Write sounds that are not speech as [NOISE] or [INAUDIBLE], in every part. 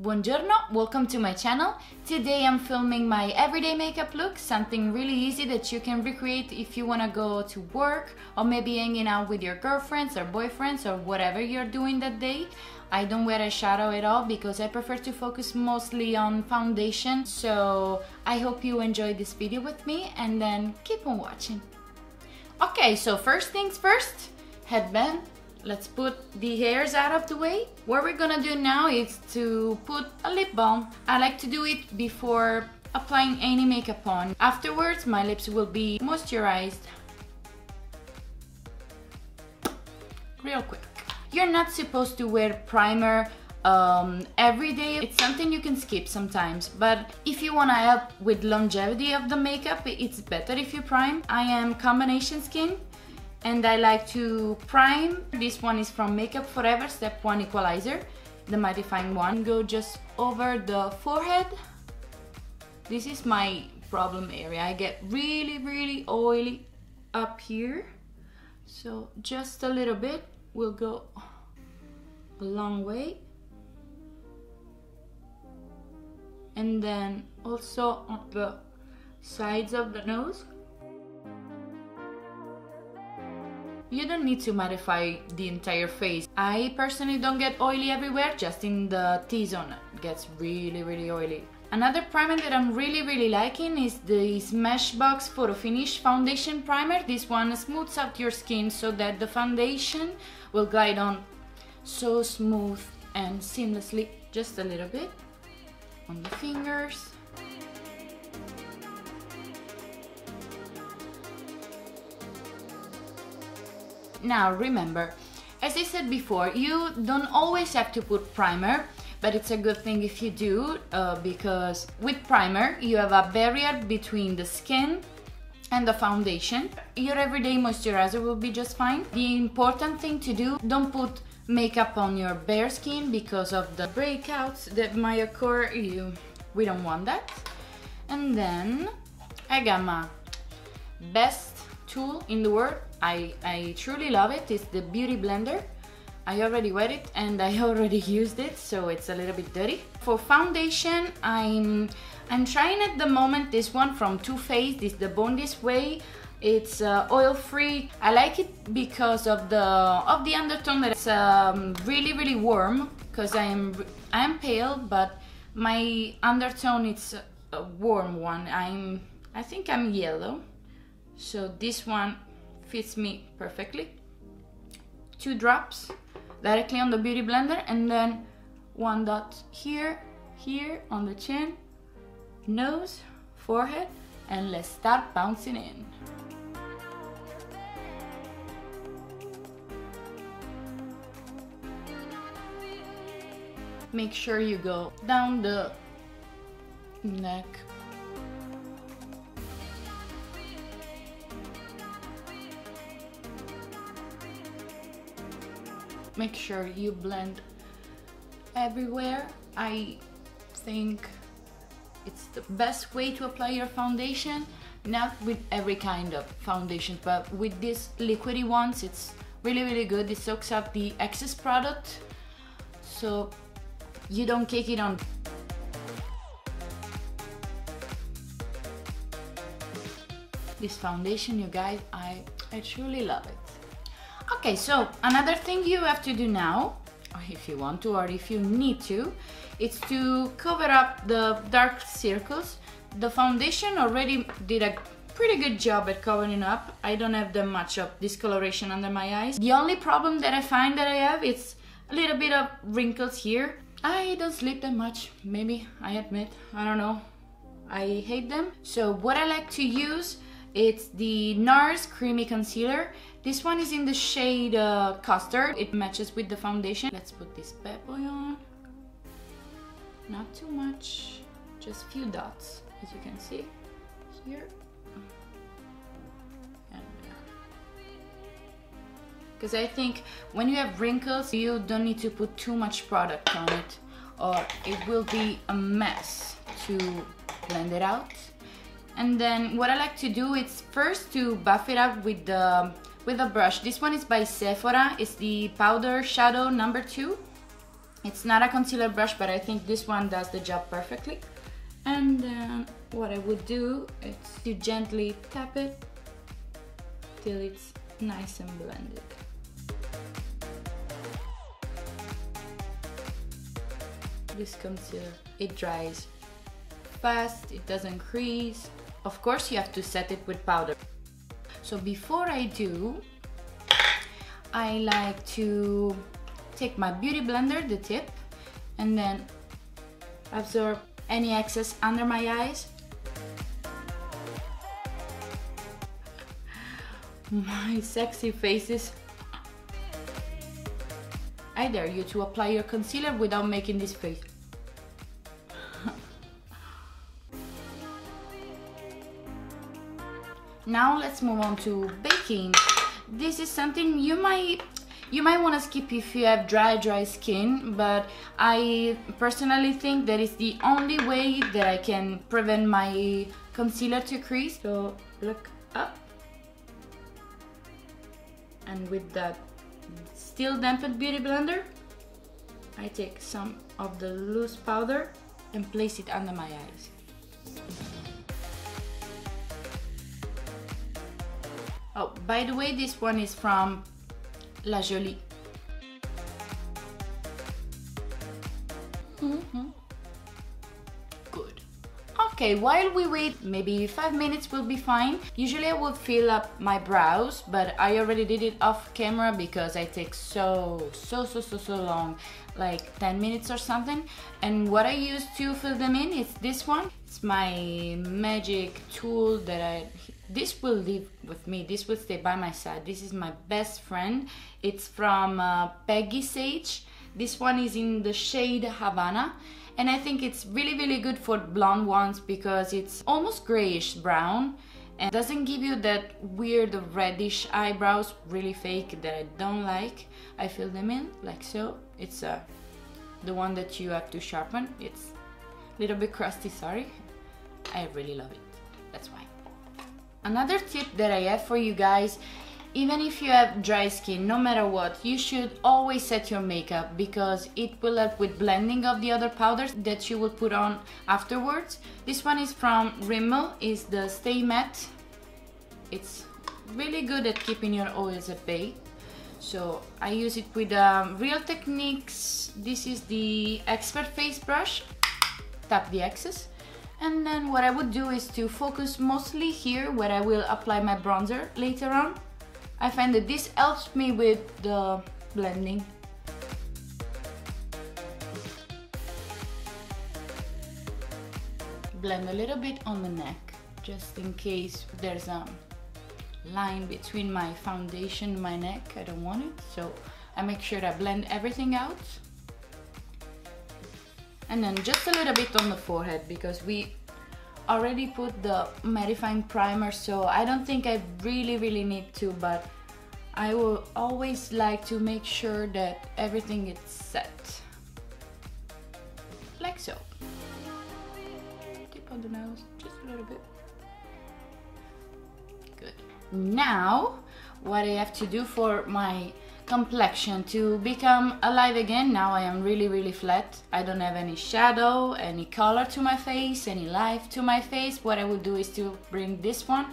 Buongiorno, welcome to my channel. Today I'm filming my everyday makeup look, something really easy that you can recreate if you want to go to work or maybe hanging out with your girlfriends or boyfriends or whatever you're doing that day. I don't wear a shadow at all because I prefer to focus mostly on foundation. So I hope you enjoy this video with me and then keep on watching. Okay, so first things first, headband let's put the hairs out of the way. What we're gonna do now is to put a lip balm. I like to do it before applying any makeup on. Afterwards, my lips will be moisturized real quick. You're not supposed to wear primer um, every day. It's something you can skip sometimes, but if you wanna help with longevity of the makeup, it's better if you prime. I am combination skin, and I like to prime. This one is from Make Up For Ever Step 1 Equalizer, the mattifying one. Go just over the forehead. This is my problem area. I get really, really oily up here. So just a little bit will go a long way. And then also on the sides of the nose. You don't need to mattify the entire face. I personally don't get oily everywhere, just in the T-zone it gets really, really oily. Another primer that I'm really, really liking is the Smashbox Photo Finish Foundation Primer. This one smooths out your skin so that the foundation will glide on so smooth and seamlessly. Just a little bit on the fingers. Now remember, as I said before, you don't always have to put primer, but it's a good thing if you do uh, because with primer you have a barrier between the skin and the foundation. Your everyday moisturizer will be just fine. The important thing to do, don't put makeup on your bare skin because of the breakouts that might occur. You, we don't want that. And then I got my best tool in the world I, I truly love it. It's the Beauty Blender. I already wet it and I [LAUGHS] already used it, so it's a little bit dirty. For foundation, I'm I'm trying at the moment this one from Too Faced. This the Born This Way. It's uh, oil free. I like it because of the of the undertone that it's um, really really warm. Because I am I am pale, but my undertone it's a warm one. I'm I think I'm yellow, so this one fits me perfectly. Two drops directly on the Beauty Blender and then one dot here, here on the chin, nose, forehead, and let's start bouncing in. Make sure you go down the neck make sure you blend everywhere. I think it's the best way to apply your foundation, not with every kind of foundation, but with these liquidy ones, it's really, really good. It soaks up the excess product, so you don't cake it on. This foundation, you guys, I, I truly love it. Okay, so another thing you have to do now, if you want to or if you need to, is to cover up the dark circles. The foundation already did a pretty good job at covering up. I don't have that much of discoloration under my eyes. The only problem that I find that I have is a little bit of wrinkles here. I don't sleep that much, maybe, I admit, I don't know. I hate them. So what I like to use, it's the NARS Creamy Concealer. This one is in the shade uh, Custard. It matches with the foundation. Let's put this bad boy on. Not too much, just few dots, as you can see here. Because I think when you have wrinkles, you don't need to put too much product on it or it will be a mess to blend it out. And then what I like to do is first to buff it up with the with a brush. This one is by Sephora. It's the powder shadow number two. It's not a concealer brush, but I think this one does the job perfectly. And then what I would do is to gently tap it till it's nice and blended. This concealer, it dries fast, it doesn't crease. Of course you have to set it with powder. So before I do, I like to take my beauty blender, the tip, and then absorb any excess under my eyes. [LAUGHS] My sexy faces. I dare you to apply your concealer without making this face. Now let's move on to baking. This is something you might you might want to skip if you have dry dry skin but I personally think that is the only way that I can prevent my concealer to crease. So look up. And with that still dampened beauty blender I take some of the loose powder and place it under my eyes Oh, by the way, this one is from La Jolie. Mm -hmm. Good. Okay, while we wait, maybe five minutes will be fine. Usually I would fill up my brows, but I already did it off camera because I take so, so, so, so, so long, like 10 minutes or something. And what I use to fill them in is this one. It's my magic tool that I this will live with me. This will stay by my side. This is my best friend. It's from uh, peggy sage. This one is in the shade havana. And i think it's really really good for blonde ones because it's almost grayish brown and doesn't give you that weird reddish eyebrows really fake that i don't like. I fill them in like so. It's uh, the one that you have to sharpen. It's a little bit crusty sorry. I really love it Another tip that I have for you guys even if you have dry skin, no matter what, you should always set your makeup because it will help with blending of the other powders that you will put on afterwards. This one is from Rimmel, is the Stay Matte. It's really good at keeping your oils at bay. So I use it with um, Real Techniques. This is the Expert Face Brush. Tap the excess and then what I would do is to focus mostly here where I will apply my bronzer later on. I find that this helps me with the blending. Blend a little bit on the neck just in case there's a line between my foundation and my neck. I don't want it so I make sure that I blend everything out and then just a little bit on the forehead because we already put the mattifying primer so I don't think I really really need to but I will always like to make sure that everything is set. Like so. Tip on the nose just a little bit. Good. Now what I have to do for my complexion to become alive again. Now I am really, really flat. I don't have any shadow, any color to my face, any life to my face. What I will do is to bring this one.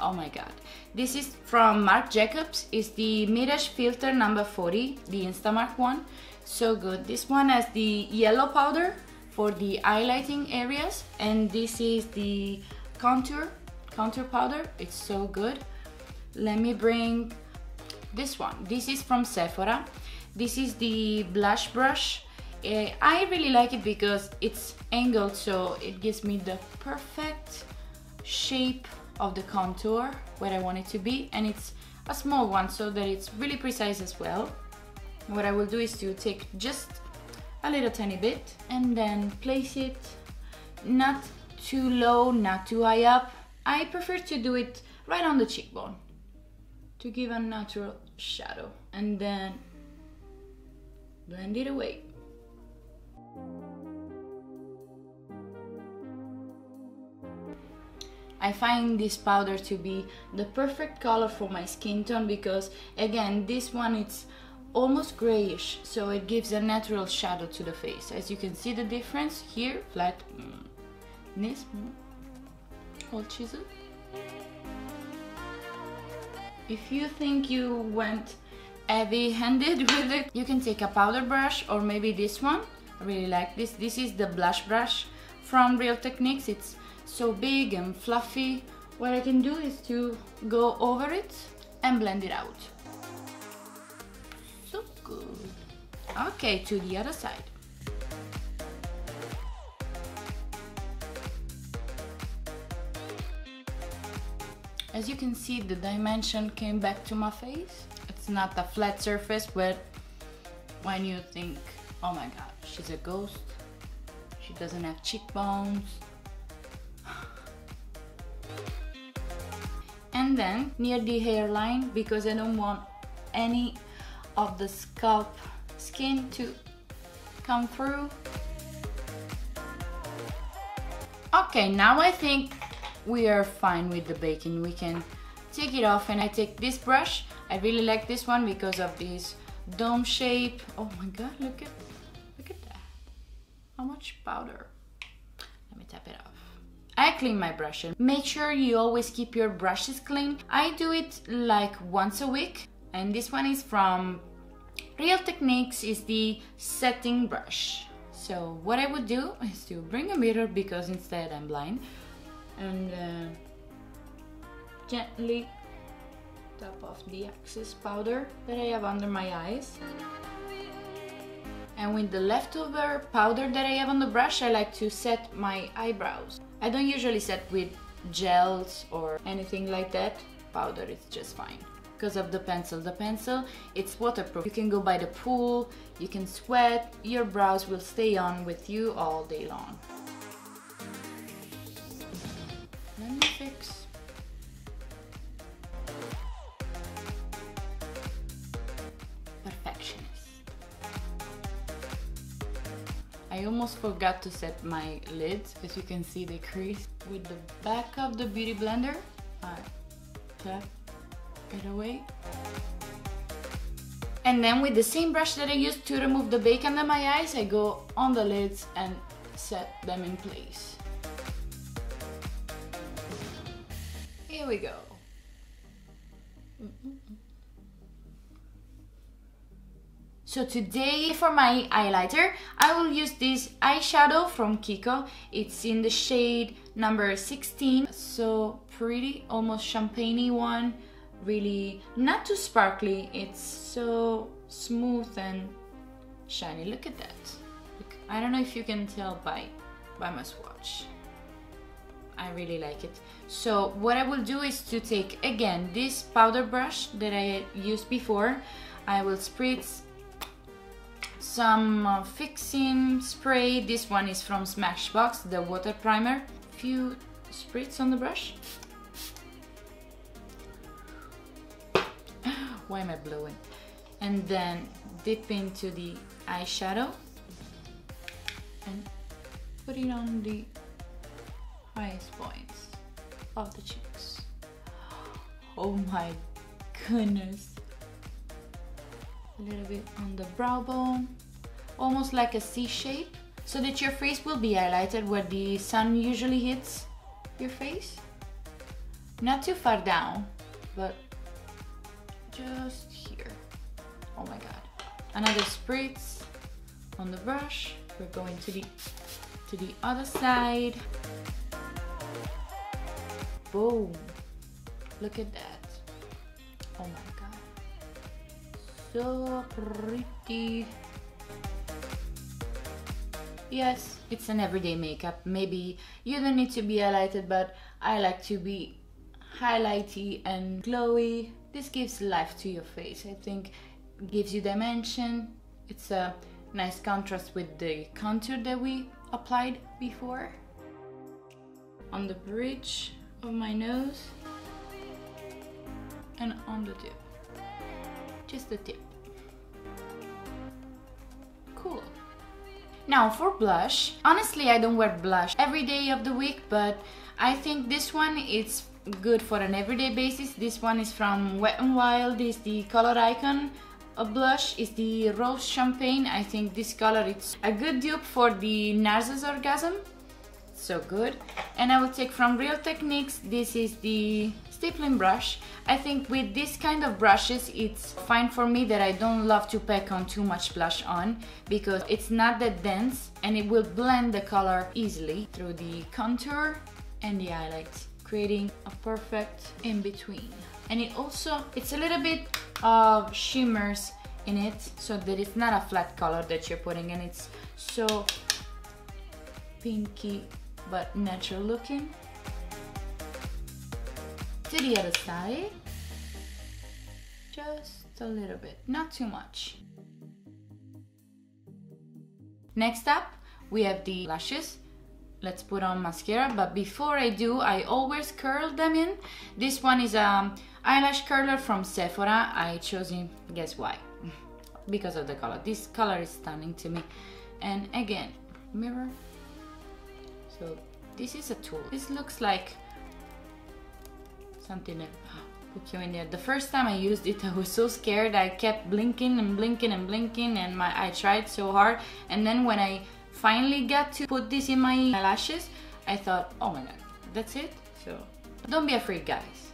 Oh my god. This is from Marc Jacobs. It's the Mirage Filter number 40, the Instamarc one. So good. This one has the yellow powder for the highlighting areas. And this is the contour, contour powder. It's so good. Let me bring this one. This is from Sephora. This is the blush brush. Uh, I really like it because it's angled so it gives me the perfect shape of the contour where I want it to be. And it's a small one so that it's really precise as well. What I will do is to take just a little tiny bit and then place it not too low not too high up. I prefer to do it right on the cheekbone to give a natural shadow and then blend it away. I find this powder to be the perfect color for my skin tone because again this one it's almost grayish, so it gives a natural shadow to the face. As you can see the difference here, flat, mm, this, mm, all chiseled. If you think you went heavy-handed [LAUGHS] with it, you can take a powder brush or maybe this one. I really like this. This is the blush brush from Real Techniques. It's so big and fluffy. What I can do is to go over it and blend it out. So good. Okay, to the other side. As you can see, the dimension came back to my face. It's not a flat surface, but when you think, oh my god, she's a ghost, she doesn't have cheekbones. [SIGHS] and then near the hairline, because I don't want any of the scalp skin to come through. Okay, now I think we are fine with the baking. We can take it off and I take this brush. I really like this one because of this dome shape. Oh my god, look at look at that. How much powder? Let me tap it off. I clean my brush and make sure you always keep your brushes clean. I do it like once a week and this one is from Real Techniques is the setting brush. So what I would do is to bring a mirror because instead I'm blind and uh, gently tap off the excess powder that I have under my eyes. And with the leftover powder that I have on the brush, I like to set my eyebrows. I don't usually set with gels or anything like that. Powder is just fine. Because of the pencil. The pencil, it's waterproof. You can go by the pool, you can sweat, your brows will stay on with you all day long. I almost forgot to set my lids, as you can see the crease. With the back of the Beauty Blender, I tap it away. And then with the same brush that I used to remove the bake under my eyes, I go on the lids and set them in place. Here we go. Mm-hmm. So today for my highlighter, I will use this eyeshadow from Kiko. It's in the shade number 16. So pretty, almost champagne one. Really not too sparkly. It's so smooth and shiny. Look at that. Look, I don't know if you can tell by, by my swatch. I really like it. So what I will do is to take again this powder brush that I used before. I will spritz some uh, fixing spray. This one is from Smashbox, the water primer. Few spritz on the brush. [LAUGHS] Why am I blowing? And then dip into the eyeshadow and put it on the highest points of the cheeks. Oh my goodness. A little bit on the brow bone, almost like a C shape, so that your face will be highlighted where the sun usually hits your face. Not too far down, but just here. Oh my god. Another spritz on the brush. We're going to the to the other side. Boom. Look at that. Oh my god. So pretty. Yes, it's an everyday makeup. Maybe you don't need to be highlighted, but I like to be highlighty and glowy. This gives life to your face. I think gives you dimension. It's a nice contrast with the contour that we applied before. On the bridge, of my nose and on the tip. Just the tip. Cool. Now for blush, honestly I don't wear blush every day of the week, but I think this one is good for an everyday basis. This one is from Wet n Wild, is the Color Icon a blush is the Rose Champagne. I think this color it's a good dupe for the Narcissus Orgasm. So good. And I will take from Real Techniques, this is the stippling brush. I think with this kind of brushes, it's fine for me that I don't love to pack on too much blush on because it's not that dense and it will blend the color easily through the contour and the highlights, creating a perfect in-between. And it also, it's a little bit of shimmers in it so that it's not a flat color that you're putting and It's so pinky but natural looking to the other side. Just a little bit, not too much. Next up, we have the lashes. Let's put on mascara, but before I do, I always curl them in. This one is a eyelash curler from Sephora. I chose it, guess why? [LAUGHS] because of the color. This color is stunning to me. And again, mirror. So this is a tool. This looks like something that put you in there. The first time I used it, [LAUGHS] I was so scared. I kept blinking and blinking and blinking, and my I tried so hard. And then when I finally got to put this in my lashes, I thought, oh my god, that's it. So don't be afraid, guys.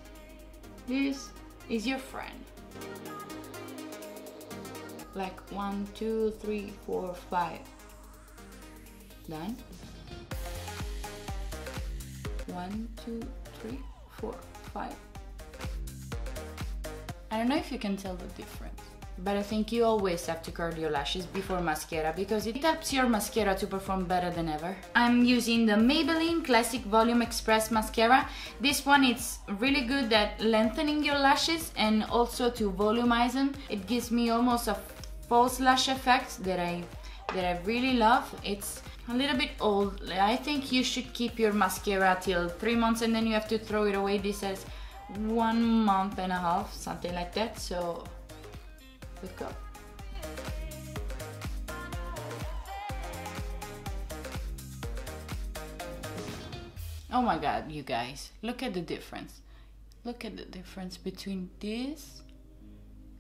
This is your friend. Like one, two, three, four, five. Done. One, two, three, four, five. I don't know if you can tell the difference, but I think you always have to curl your lashes before mascara because it helps your mascara to perform better than ever. I'm using the Maybelline Classic Volume Express Mascara. This one is really good at lengthening your lashes and also to volumize them. It gives me almost a false lash effect that I that I really love. It's a little bit old. I think you should keep your mascara till three months and then you have to throw it away. This says one month and a half, something like that. So, look up. Oh my god, you guys, look at the difference. Look at the difference between this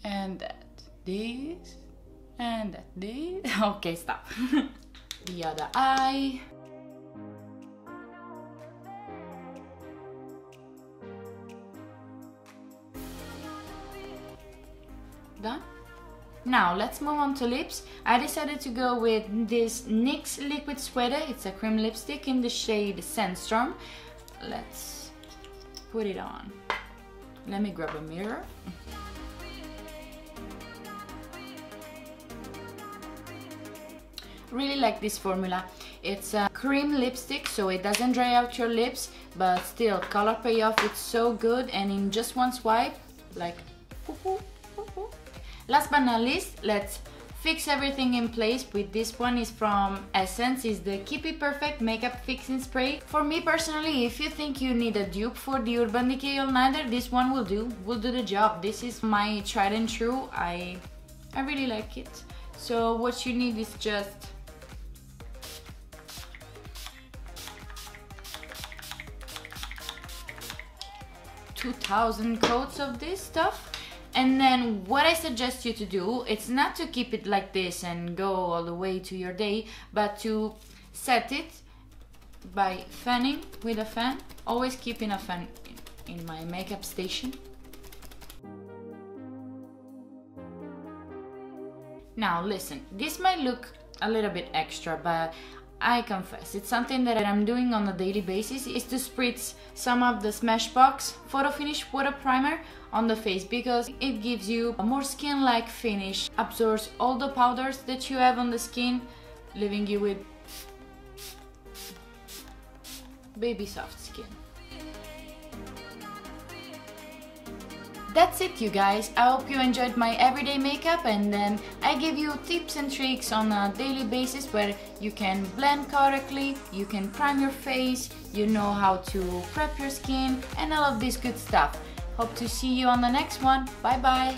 and that. This and that. This. [LAUGHS] Okay, stop. [LAUGHS] the other eye. Done? Now let's move on to lips. I decided to go with this NYX Liquid Suede. It's a cream lipstick in the shade Sandstorm. Let's put it on. Let me grab a mirror. Really like this formula. It's a cream lipstick, so it doesn't dry out your lips, but still, color payoff, it's so good, and in just one swipe, like, Last but not least, let's fix everything in place with this one is from Essence is the Keep It Perfect Makeup Fixing Spray. For me personally, if you think you need a dupe for the Urban Decay All Nighter, this one will do, will do the job. This is my tried and true, I, I really like it. So what you need is just 2000 coats of this stuff and then what I suggest you to do, it's not to keep it like this and go all the way to your day, but to set it by fanning with a fan. Always keeping a fan in my makeup station. Now listen, this might look a little bit extra, but I confess, it's something that I'm doing on a daily basis is to spritz some of the Smashbox Photo Finish Water Primer on the face because it gives you a more skin-like finish, absorbs all the powders that you have on the skin, leaving you with baby soft skin. That's it you guys, I hope you enjoyed my everyday makeup and then I give you tips and tricks on a daily basis where you can blend correctly, you can prime your face, you know how to prep your skin and all of this good stuff. Hope to see you on the next one, bye bye!